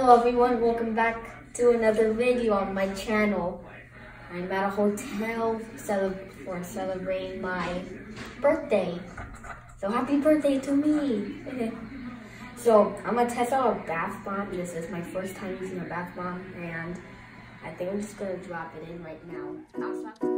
Hello everyone, welcome back to another video on my channel. I'm at a hotel cele for celebrating my birthday. So happy birthday to me! so I'm gonna test out a bath bomb. This is my first time using a bath bomb and I think I'm just gonna drop it in right now.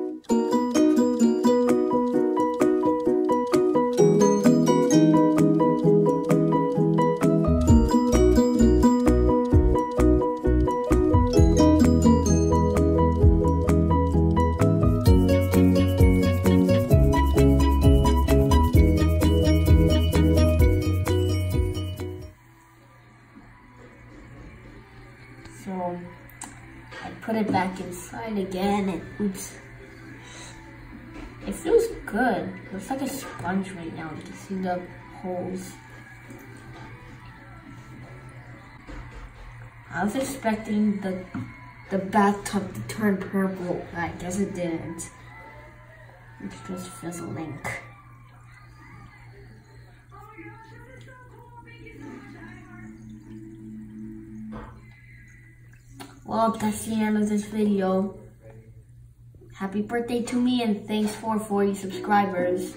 So I put it back inside again and oops. It feels good. It looks like a sponge right now. You can see the holes. I was expecting the the bathtub to turn purple, I guess it didn't. It's just fizzling. Well, that's the end of this video. Happy birthday to me and thanks for 40 subscribers.